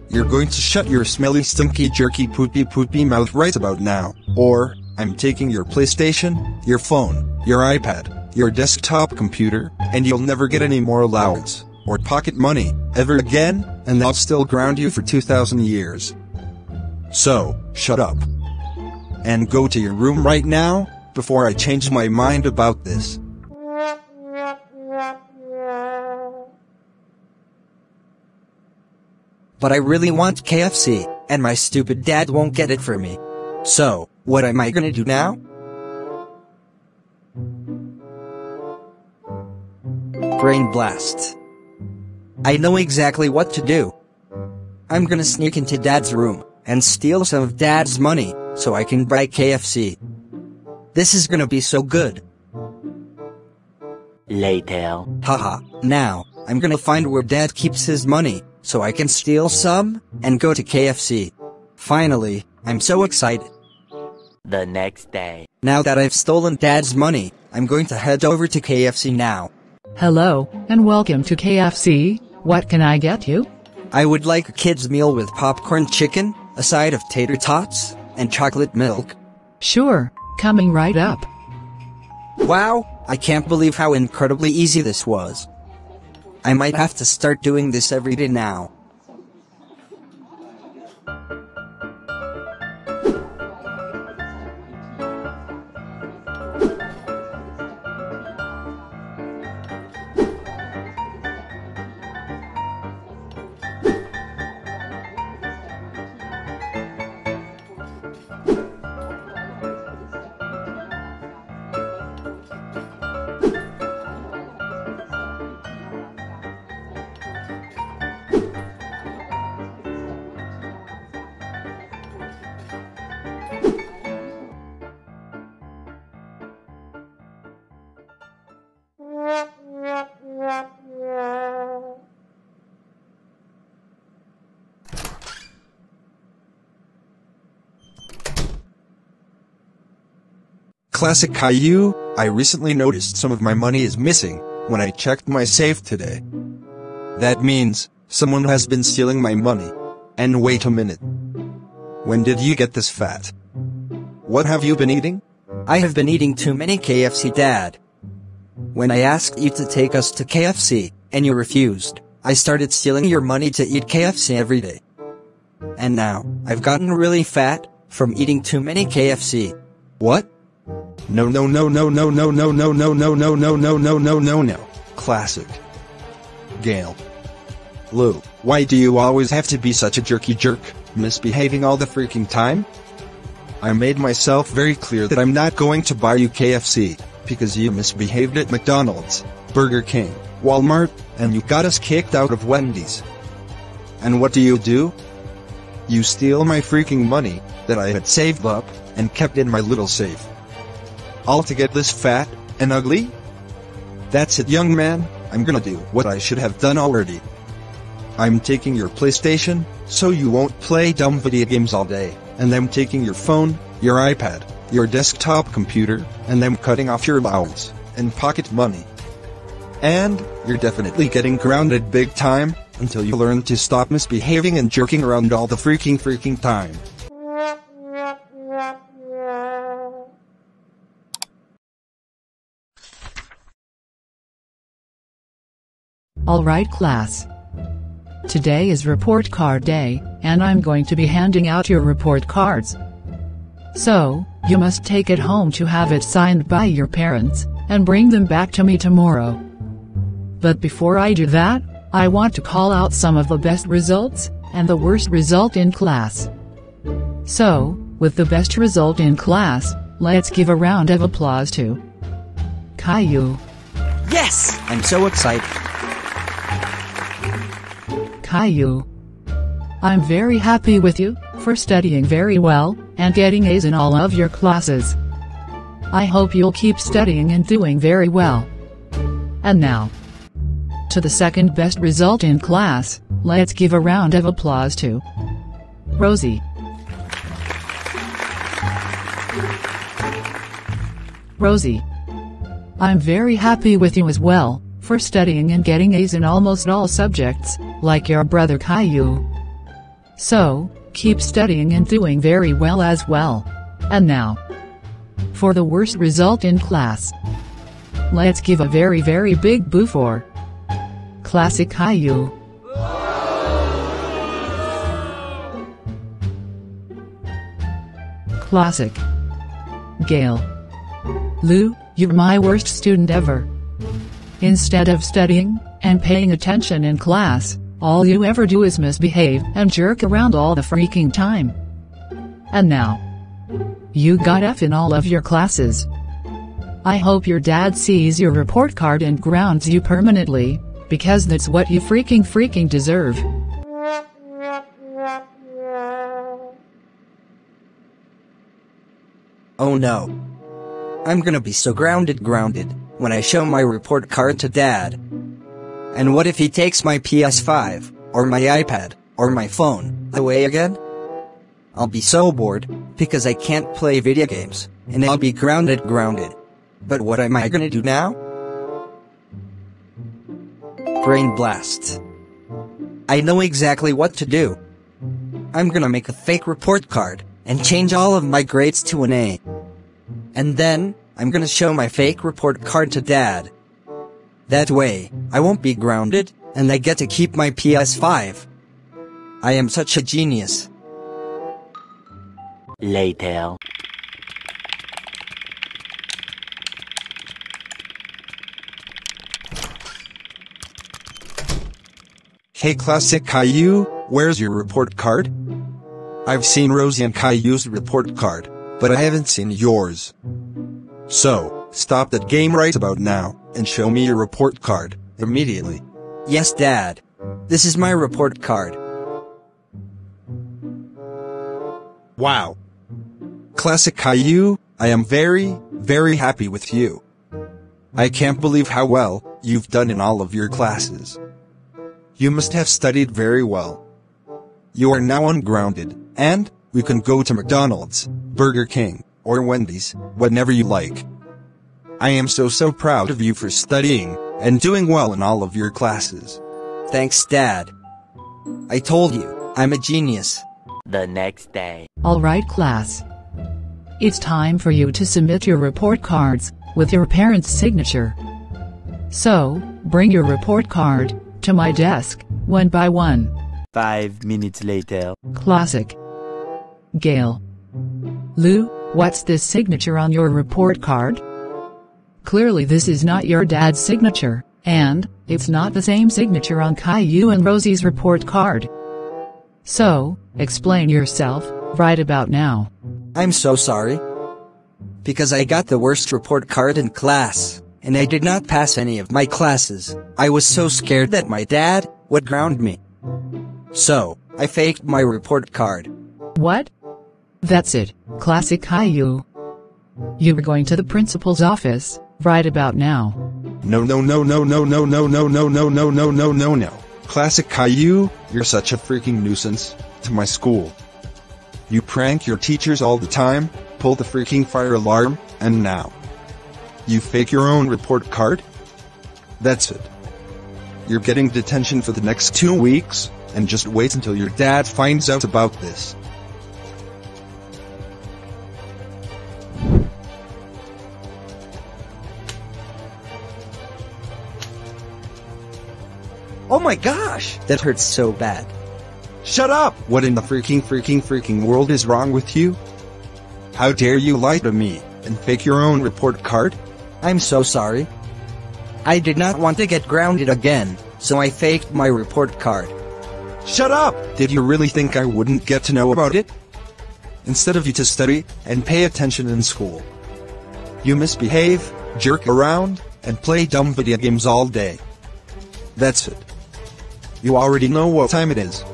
You're going to shut your smelly, stinky, jerky, poopy, poopy mouth right about now, or I'm taking your PlayStation, your phone, your iPad, your desktop computer, and you'll never get any more allowance or pocket money ever again, and I'll still ground you for 2,000 years. So, shut up. And go to your room right now, before I change my mind about this. But I really want KFC, and my stupid dad won't get it for me. So, what am I gonna do now? Brain blast. I know exactly what to do. I'm gonna sneak into dad's room and steal some of dad's money so I can buy KFC. This is gonna be so good. Later. Haha, now, I'm gonna find where dad keeps his money, so I can steal some, and go to KFC. Finally, I'm so excited. The next day. Now that I've stolen dad's money, I'm going to head over to KFC now. Hello, and welcome to KFC. What can I get you? I would like a kid's meal with popcorn chicken, a side of tater tots, and chocolate milk. Sure, coming right up. Wow, I can't believe how incredibly easy this was. I might have to start doing this every day now. Classic Caillou, I recently noticed some of my money is missing when I checked my safe today. That means someone has been stealing my money. And wait a minute. When did you get this fat? What have you been eating? I have been eating too many KFC, Dad. When I asked you to take us to KFC, and you refused, I started stealing your money to eat KFC every day. And now, I've gotten really fat from eating too many KFC. What? No no no no no no no no no no no no no no no no no. Classic. Gail. Lou, why do you always have to be such a jerky jerk, misbehaving all the freaking time? I made myself very clear that I'm not going to buy you KFC, because you misbehaved at McDonald's, Burger King, Walmart, and you got us kicked out of Wendy's. And what do you do? You steal my freaking money, that I had saved up, and kept in my little safe. All to get this fat, and ugly? That's it young man, I'm gonna do what I should have done already. I'm taking your PlayStation, so you won't play dumb video games all day, and I'm taking your phone, your iPad, your desktop computer, and I'm cutting off your allowance, and pocket money. And, you're definitely getting grounded big time, until you learn to stop misbehaving and jerking around all the freaking freaking time. Alright class. Today is report card day, and I'm going to be handing out your report cards. So, you must take it home to have it signed by your parents, and bring them back to me tomorrow. But before I do that, I want to call out some of the best results, and the worst result in class. So, with the best result in class, let's give a round of applause to Caillou. Yes! I'm so excited. Caillou. I'm very happy with you for studying very well and getting A's in all of your classes. I hope you'll keep studying and doing very well. And now, to the second best result in class, let's give a round of applause to Rosie. Rosie. I'm very happy with you as well, for studying and getting A's in almost all subjects, like your brother Caillou. So, keep studying and doing very well as well. And now, for the worst result in class. Let's give a very very big boo for Classic Caillou. Classic. Gail. Lou, you're my worst student ever. Instead of studying and paying attention in class, all you ever do is misbehave and jerk around all the freaking time. And now, you got F in all of your classes. I hope your dad sees your report card and grounds you permanently, because that's what you freaking freaking deserve. Oh no. I'm gonna be so grounded grounded when I show my report card to dad. And what if he takes my PS5, or my iPad, or my phone, away again? I'll be so bored, because I can't play video games, and I'll be grounded grounded. But what am I gonna do now? Brain blast. I know exactly what to do. I'm gonna make a fake report card, and change all of my grades to an A. And then, I'm gonna show my fake report card to dad. That way, I won't be grounded, and I get to keep my PS5. I am such a genius. Later. Hey Classic Caillou, where's your report card? I've seen Rosie and Caillou's report card, but I haven't seen yours. So, stop that game right about now, and show me your report card, immediately. Yes, dad. This is my report card. Wow. Classic Caillou, I am very, very happy with you. I can't believe how well you've done in all of your classes. You must have studied very well. You are now ungrounded, and we can go to McDonald's, Burger King, or Wendy's, whenever you like. I am so so proud of you for studying and doing well in all of your classes. Thanks, dad. I told you, I'm a genius. The next day. Alright class. It's time for you to submit your report cards, with your parent's signature. So, bring your report card, to my desk, one by one. Five minutes later. Classic. Gail. Lou, what's this signature on your report card? Clearly this is not your dad's signature, and, it's not the same signature on Caillou and Rosie's report card. So, explain yourself, right about now. I'm so sorry. Because I got the worst report card in class, and I did not pass any of my classes. I was so scared that my dad would ground me. So, I faked my report card. What? That's it, classic Caillou. You were going to the principal's office, right about now. No no no no no no no no no no no no no no no. Classic Caillou, you're such a freaking nuisance to my school. You prank your teachers all the time, pull the freaking fire alarm, and now. You fake your own report card? That's it. You're getting detention for the next two weeks, and just wait until your dad finds out about this. Oh my gosh, that hurts so bad. Shut up! What in the freaking freaking freaking world is wrong with you? How dare you lie to me and fake your own report card? I'm so sorry. I did not want to get grounded again, so I faked my report card. Shut up! Did you really think I wouldn't get to know about it? Instead of you to study and pay attention in school. You misbehave, jerk around, and play dumb video games all day. That's it. You already know what time it is.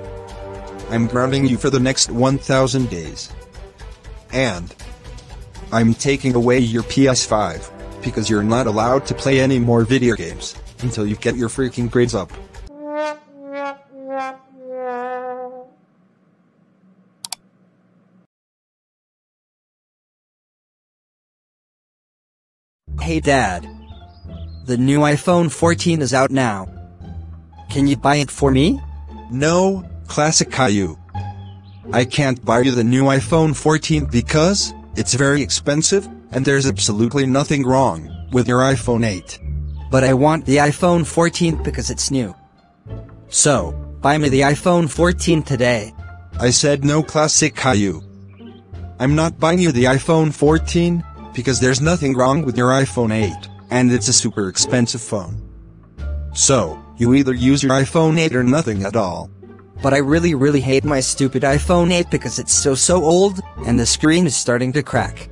I'm grounding you for the next 1000 days. And I'm taking away your PS5 because you're not allowed to play any more video games until you get your freaking grades up. Hey dad. The new iPhone 14 is out now. Can you buy it for me? No, classic Caillou. I can't buy you the new iPhone 14 because it's very expensive and there's absolutely nothing wrong with your iPhone 8. But I want the iPhone 14 because it's new. So, buy me the iPhone 14 today. I said no classic Caillou. I'm not buying you the iPhone 14 because there's nothing wrong with your iPhone 8 and it's a super expensive phone. So, you either use your iPhone 8 or nothing at all. But I really really hate my stupid iPhone 8 because it's so so old, and the screen is starting to crack.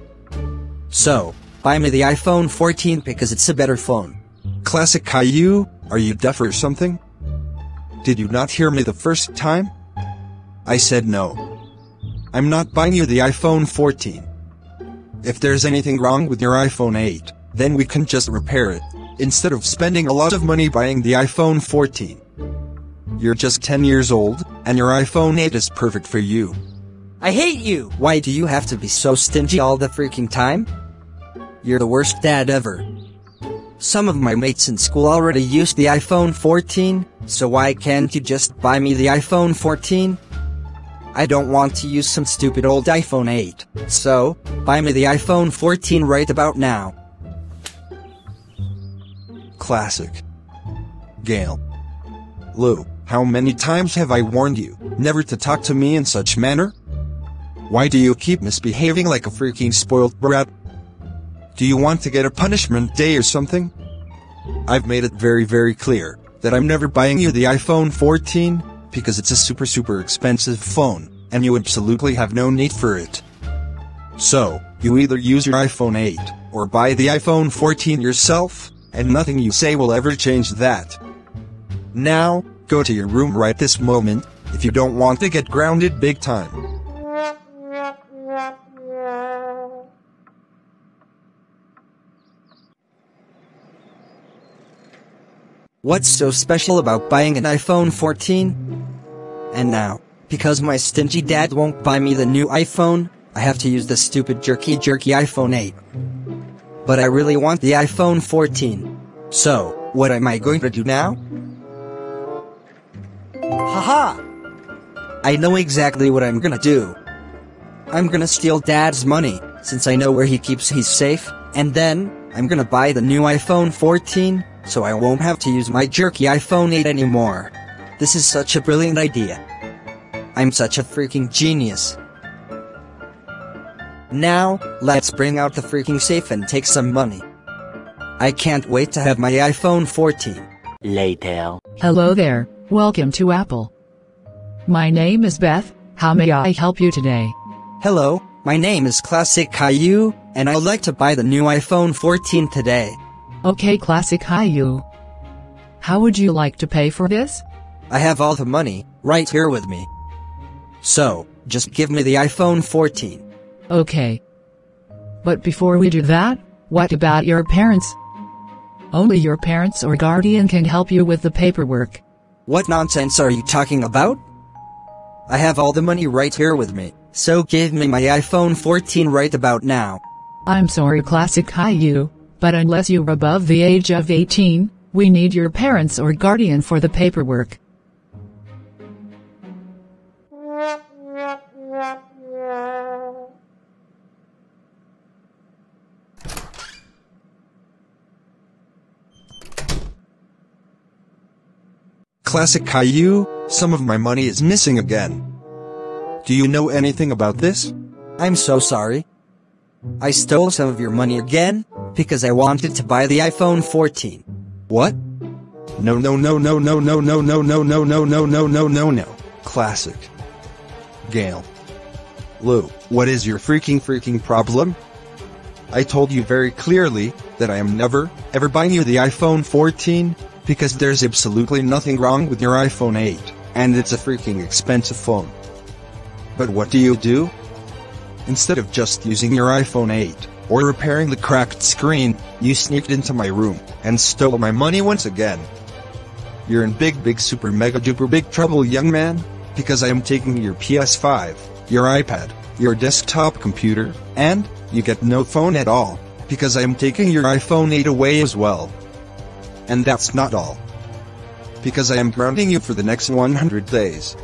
So, buy me the iPhone 14 because it's a better phone. Classic Caillou, are you deaf or something? Did you not hear me the first time? I said no. I'm not buying you the iPhone 14. If there's anything wrong with your iPhone 8, then we can just repair it, instead of spending a lot of money buying the iPhone 14. You're just 10 years old, and your iPhone 8 is perfect for you. I hate you! Why do you have to be so stingy all the freaking time? You're the worst dad ever. Some of my mates in school already used the iPhone 14, so why can't you just buy me the iPhone 14? I don't want to use some stupid old iPhone 8, so, buy me the iPhone 14 right about now. Classic. Gail. Lou, how many times have I warned you never to talk to me in such manner? Why do you keep misbehaving like a freaking spoiled brat? Do you want to get a punishment day or something? I've made it very very clear that I'm never buying you the iPhone 14 because it's a super super expensive phone and you absolutely have no need for it. So, you either use your iPhone 8 or buy the iPhone 14 yourself and nothing you say will ever change that. Now, go to your room right this moment, if you don't want to get grounded big time. What's so special about buying an iPhone 14? And now, because my stingy dad won't buy me the new iPhone, I have to use the stupid jerky jerky iPhone 8. But I really want the iPhone 14. So, what am I going to do now? Haha! I know exactly what I'm gonna do. I'm gonna steal dad's money, since I know where he keeps his safe, and then, I'm gonna buy the new iPhone 14, so I won't have to use my jerky iPhone 8 anymore. This is such a brilliant idea. I'm such a freaking genius. Now, let's bring out the freaking safe and take some money. I can't wait to have my iPhone 14. Later. Hello there, welcome to Apple. My name is Beth, how may I help you today? Hello, my name is Classic Caillou, and I'd like to buy the new iPhone 14 today. Okay Classic Caillou. How would you like to pay for this? I have all the money, right here with me. So, just give me the iPhone 14. Okay. But before we do that, what about your parents? Only your parents or guardian can help you with the paperwork. What nonsense are you talking about? I have all the money right here with me, so give me my iPhone 14 right about now. I'm sorry Classic Caillou, but unless you're above the age of 18, we need your parents or guardian for the paperwork. Classic Caillou, some of my money is missing again. Do you know anything about this? I'm so sorry. I stole some of your money again, because I wanted to buy the iPhone 14. What? No no no no no no no no no no no no no no no no. Classic. Gail. Lou, what is your freaking freaking problem? I told you very clearly that I am never, ever buying you the iPhone 14, because there's absolutely nothing wrong with your iPhone 8, and it's a freaking expensive phone. But what do you do? Instead of just using your iPhone 8, or repairing the cracked screen, you sneaked into my room, and stole my money once again. You're in big big super mega duper big trouble young man, because I am taking your PS5, your iPad, your desktop computer, and, you get no phone at all, because I am taking your iPhone 8 away as well. And that's not all. Because I am grounding you for the next 100 days.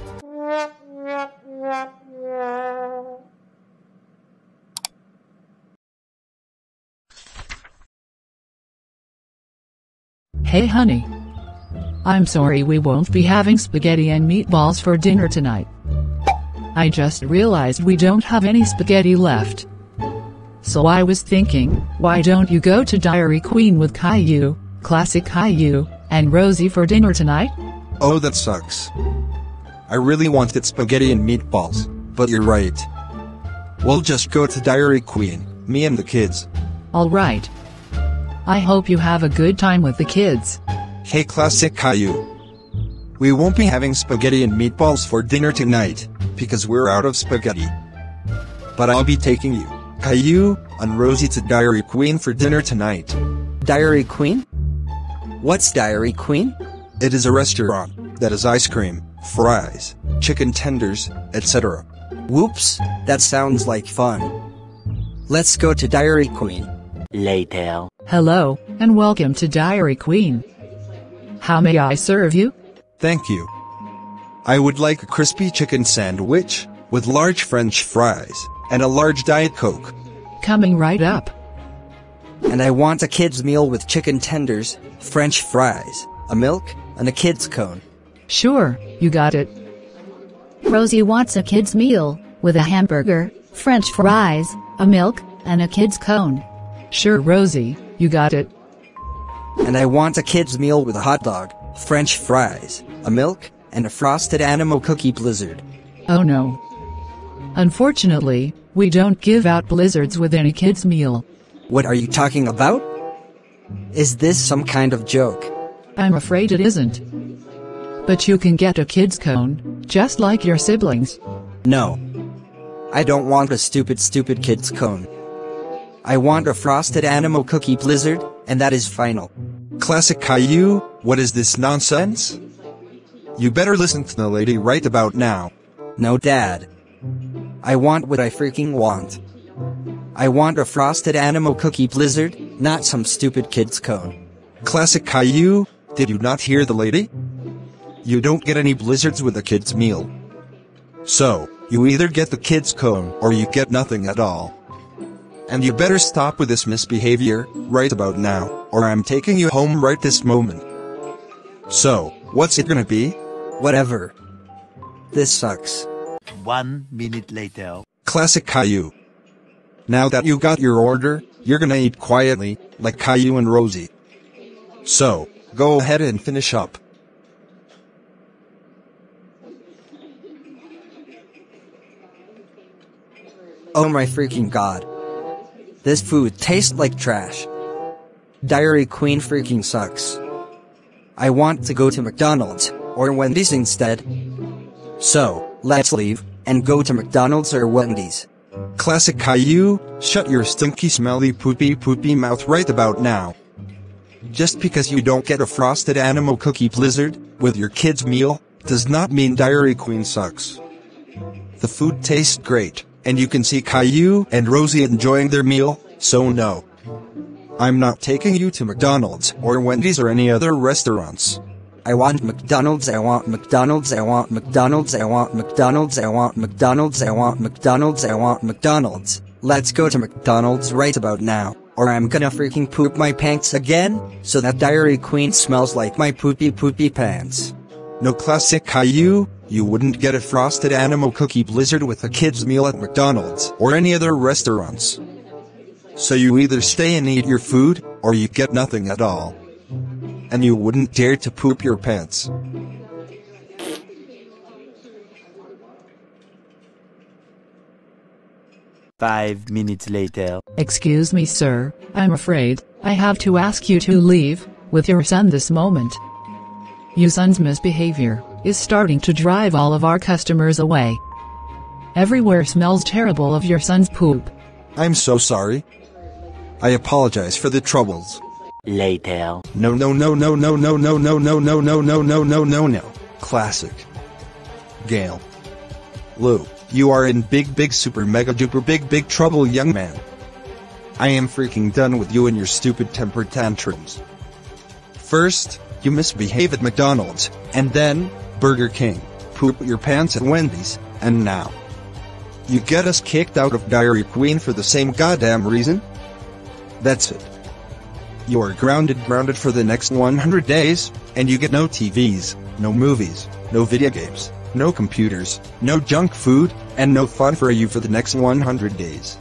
Hey honey. I'm sorry we won't be having spaghetti and meatballs for dinner tonight. I just realized we don't have any spaghetti left. So I was thinking, why don't you go to Diary Queen with Caillou, Classic Caillou, and Rosie for dinner tonight? Oh, that sucks. I really wanted spaghetti and meatballs, but you're right. We'll just go to Diary Queen, me and the kids. Alright. I hope you have a good time with the kids. Hey Classic Caillou. We won't be having spaghetti and meatballs for dinner tonight, because we're out of spaghetti. But I'll be taking you, Caillou, and Rosie to Diary Queen for dinner tonight. Diary Queen? What's Diary Queen? It is a restaurant that has ice cream, fries, chicken tenders, etc. Whoops, that sounds like fun. Let's go to Diary Queen. Later. Hello, and welcome to Diary Queen. How may I serve you? Thank you. I would like a crispy chicken sandwich with large french fries and a large diet coke. Coming right up. And I want a kid's meal with chicken tenders, french fries, a milk, and a kid's cone. Sure, you got it. Rosie wants a kid's meal, with a hamburger, french fries, a milk, and a kid's cone. Sure, Rosie, you got it. And I want a kid's meal with a hot dog, french fries, a milk, and a frosted animal cookie blizzard. Oh no. Unfortunately, we don't give out blizzards with any kid's meal. What are you talking about? Is this some kind of joke? I'm afraid it isn't. But you can get a kid's cone, just like your siblings. No. I don't want a stupid stupid kid's cone. I want a frosted animal cookie blizzard, and that is final. Classic Caillou, what is this nonsense? You better listen to the lady right about now. No dad. I want what I freaking want. I want a frosted animal cookie blizzard, not some stupid kid's cone. Classic Caillou, did you not hear the lady? You don't get any blizzards with a kid's meal. So, you either get the kid's cone or you get nothing at all. And you better stop with this misbehavior, right about now, or I'm taking you home right this moment. So, what's it gonna be? Whatever. This sucks. One minute later. Classic Caillou. Now that you got your order, you're gonna eat quietly, like Caillou and Rosie. So, go ahead and finish up. Oh my freaking god. This food tastes like trash. Diary Queen freaking sucks. I want to go to McDonald's, or Wendy's instead. So, let's leave, and go to McDonald's or Wendy's. Classic Caillou, shut your stinky smelly poopy poopy mouth right about now. Just because you don't get a frosted animal cookie blizzard, with your kid's meal, does not mean Diary Queen sucks. The food tastes great, and you can see Caillou and Rosie enjoying their meal, so no. I'm not taking you to McDonald's or Wendy's or any other restaurants. I want McDonald's, I want McDonald's, I want McDonald's, I want McDonald's, I want McDonald's, I want McDonald's, I want McDonald's. Let's go to McDonald's right about now, or I'm gonna freaking poop my pants again, so that Diary Queen smells like my poopy poopy pants. No classic Caillou, you wouldn't get a frosted animal cookie blizzard with a kid's meal at McDonald's or any other restaurants. So you either stay and eat your food, or you get nothing at all. And you wouldn't dare to poop your pants. Five minutes later. Excuse me, sir, I'm afraid I have to ask you to leave with your son this moment. Your son's misbehavior is starting to drive all of our customers away. Everywhere smells terrible of your son's poop. I'm so sorry. I apologize for the troubles. Later. No, no, no, no, no, no, no, no, no, no, no, no, no, no, no, no. Classic. Gail. Lou, you are in big, big, super, mega, duper, big, big trouble, young man. I am freaking done with you and your stupid temper tantrums. First, you misbehave at McDonald's, and then, Burger King, poop your pants at Wendy's, and now. You get us kicked out of Dairy Queen for the same goddamn reason? That's it. You are grounded grounded for the next 100 days, and you get no TVs, no movies, no video games, no computers, no junk food, and no fun for you for the next 100 days.